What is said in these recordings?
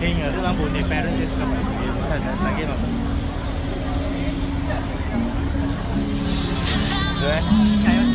being a little bit of parents is coming. Lagi apa? Dua. Kayu.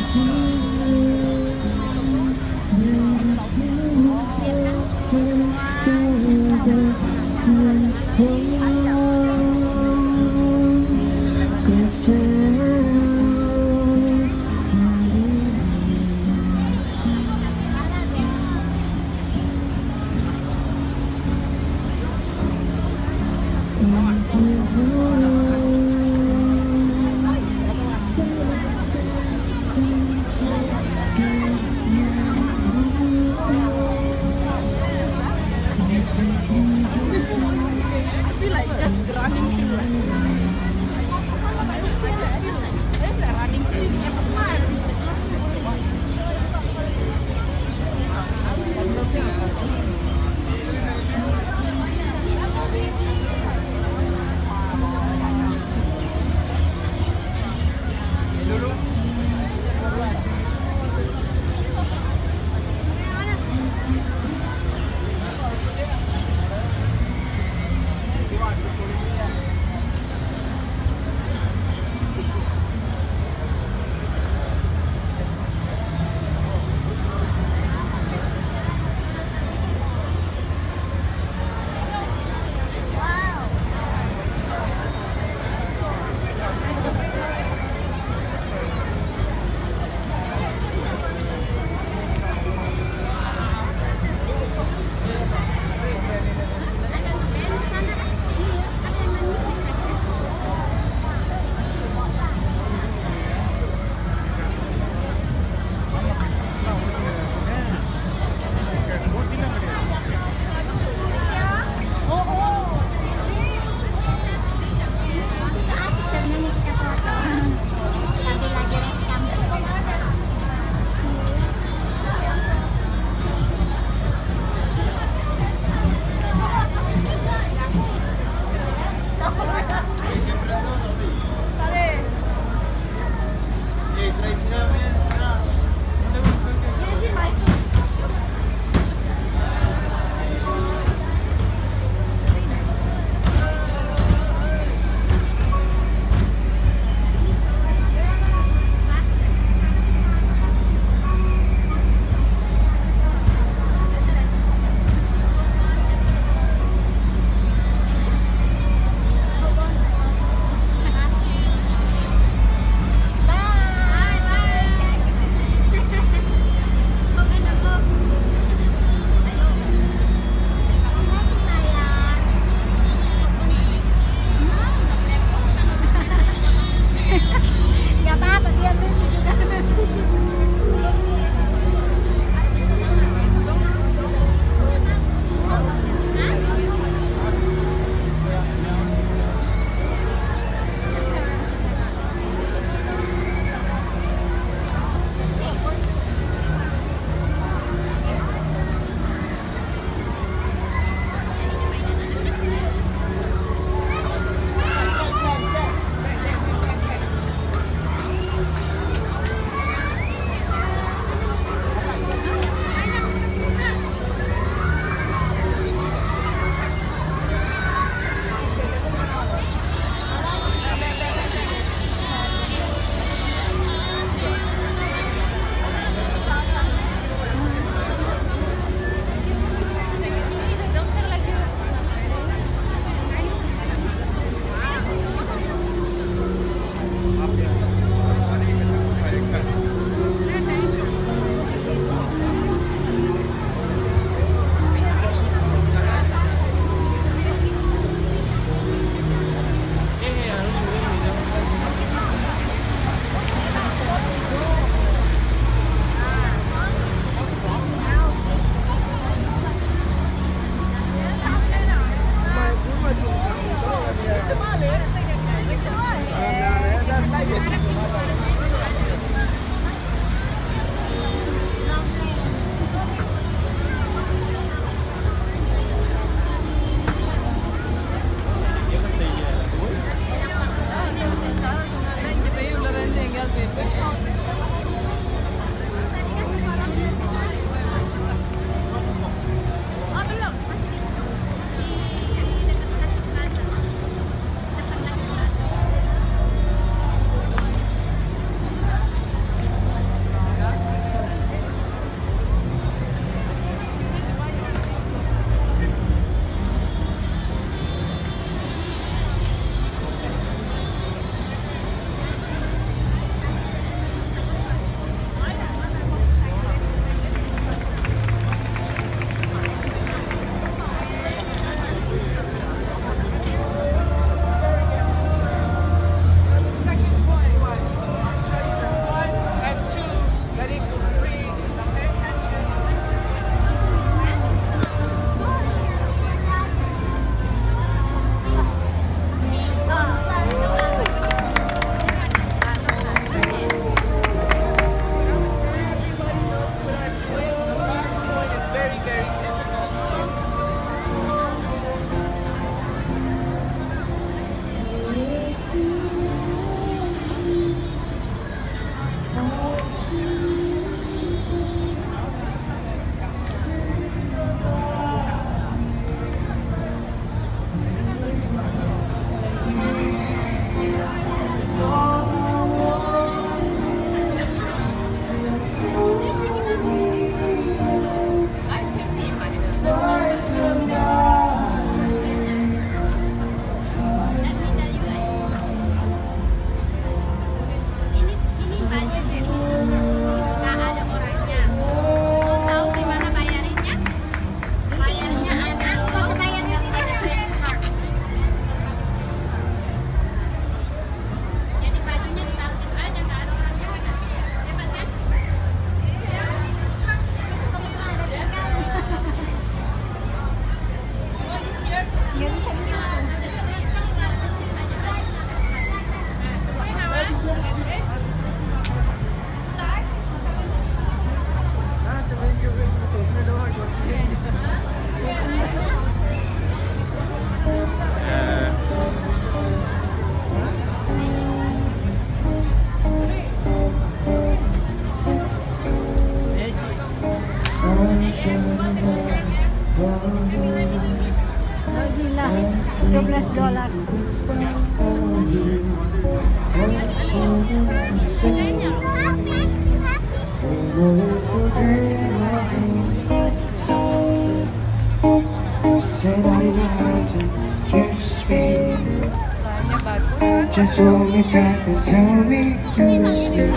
Just hold me tight and tell me you miss me.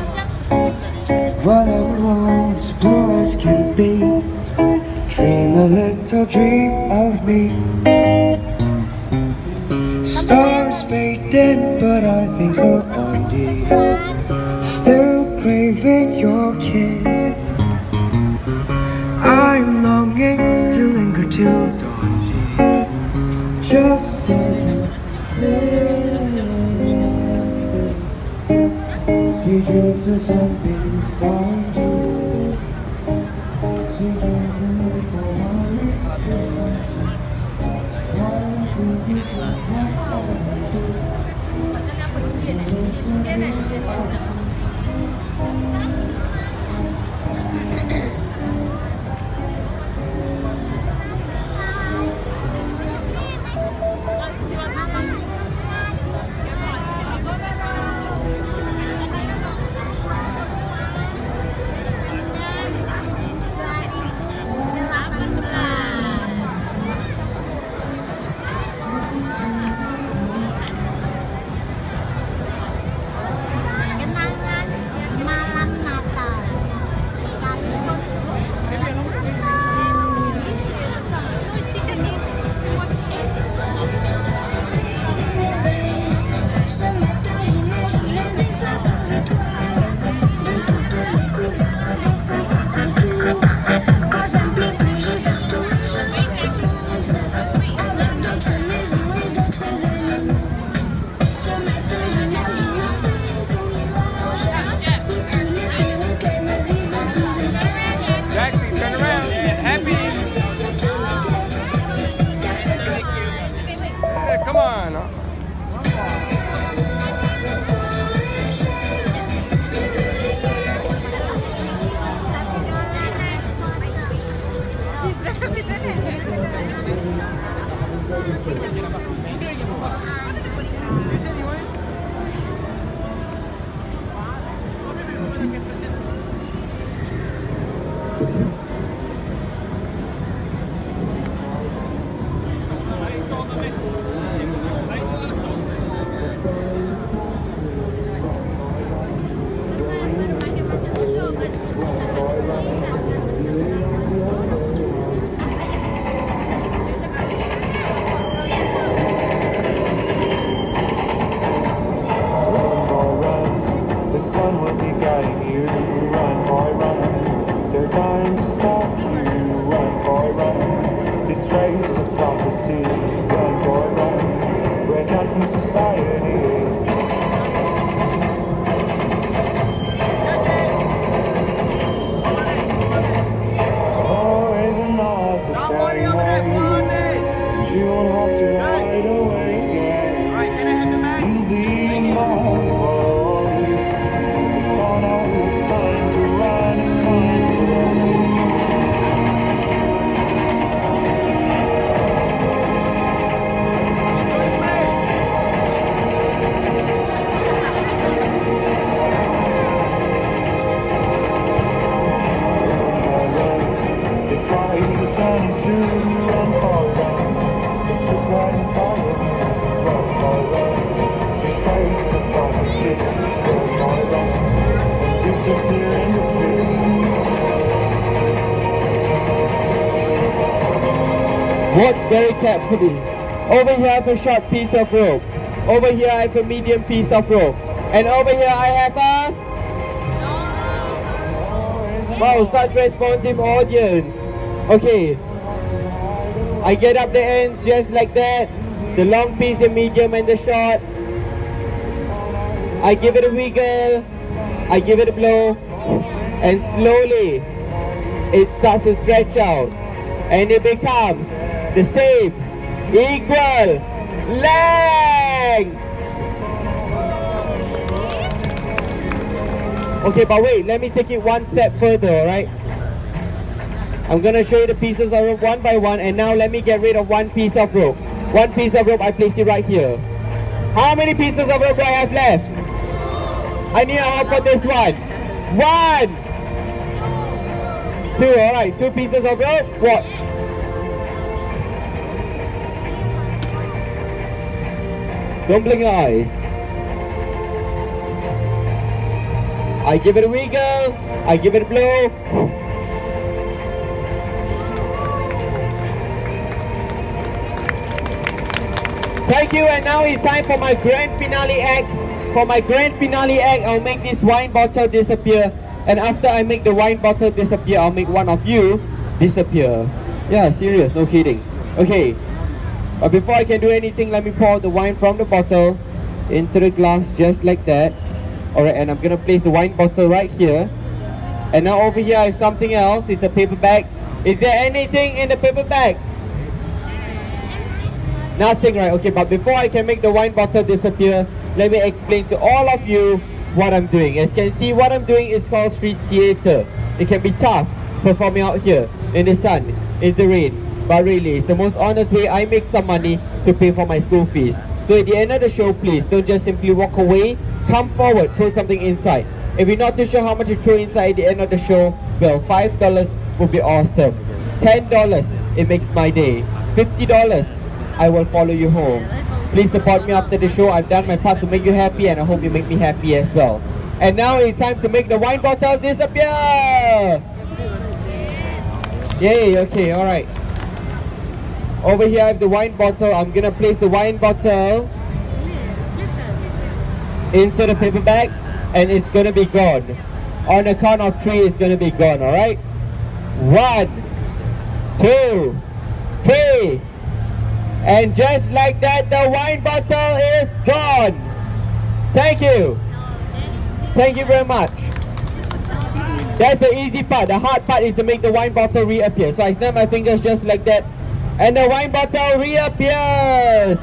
While I'm alone, as blue as can be. Dream a little dream of me. Stars fading, but I think of one day. Still craving your kiss Sweet dreams of sunbeams find you Sweet dreams and live for my Why do you just Kenangan Watch very carefully. Over here I have a short piece of rope. Over here I have a medium piece of rope. And over here I have a... Wow, such responsive audience. Okay. I get up the ends just like that. The long piece, the medium and the short. I give it a wiggle. I give it a blow. And slowly it starts to stretch out. And it becomes the same equal length. Okay, but wait, let me take it one step further, alright? I'm gonna show you the pieces of rope one by one, and now let me get rid of one piece of rope. One piece of rope, I place it right here. How many pieces of rope do I have left? I need a help for this one. One. Two, alright. Two pieces of rope. Watch. Don't blink your eyes. I give it a wiggle. I give it a blow. Thank you, and now it's time for my grand finale act. For my grand finale act, I'll make this wine bottle disappear. And after I make the wine bottle disappear, I'll make one of you disappear. Yeah, serious, no kidding. Okay, but before I can do anything, let me pour the wine from the bottle into the glass just like that. Alright, and I'm gonna place the wine bottle right here. And now over here I have something else, it's a paper bag. Is there anything in the paper bag? Nothing, right? Okay, but before I can make the wine bottle disappear, let me explain to all of you what I'm doing. As you can see, what I'm doing is called street theater. It can be tough performing out here in the sun, in the rain, but really, it's the most honest way I make some money to pay for my school fees. So at the end of the show, please don't just simply walk away. Come forward, throw something inside. If you're not too sure how much you throw inside at the end of the show, well, five dollars would be awesome. Ten dollars, it makes my day. Fifty dollars, I will follow you home. Please support me after the show. I've done my part to make you happy and I hope you make me happy as well. And now it's time to make the wine bottle disappear! Yay, okay, alright. Over here I have the wine bottle. I'm gonna place the wine bottle into the paper bag and it's gonna be gone. On the count of three, it's gonna be gone, alright? One, two, three. And just like that, the wine bottle is gone. Thank you. Thank you very much. That's the easy part. The hard part is to make the wine bottle reappear. So I snap my fingers just like that. And the wine bottle reappears.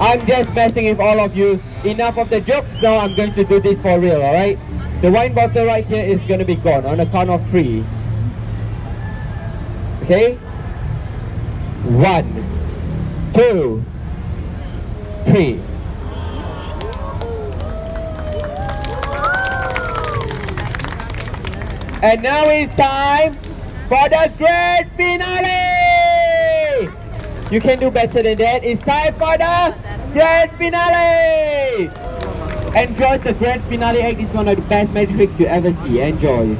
I'm just messing with all of you. Enough of the jokes. Now I'm going to do this for real, alright? The wine bottle right here is going to be gone on the count of three. Okay? One, two, three. And now it's time for the grand finale! You can do better than that. It's time for the grand finale! Enjoy the grand finale act. It's one of the best magic you ever see. Enjoy.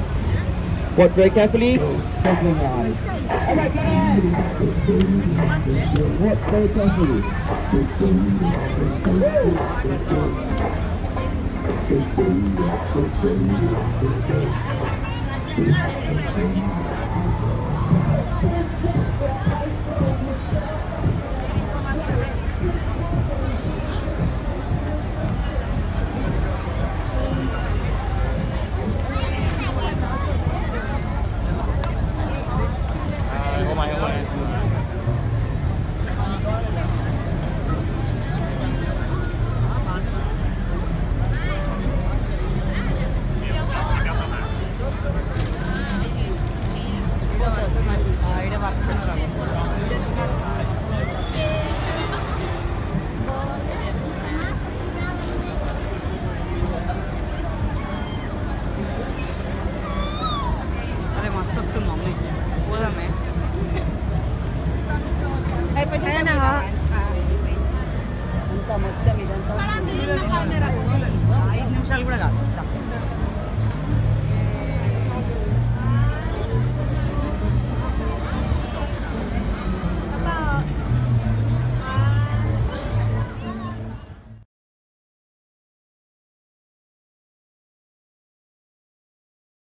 Watch very carefully. Don't your eyes. Alright, go ahead. Watch very carefully.